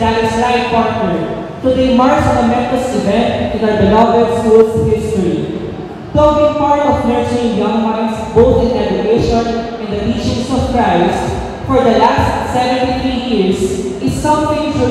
my partner. Today marks a momentous event in our beloved school's history. Though being part of nurturing young minds both in education and the teachings of Christ for the last 73 years is something.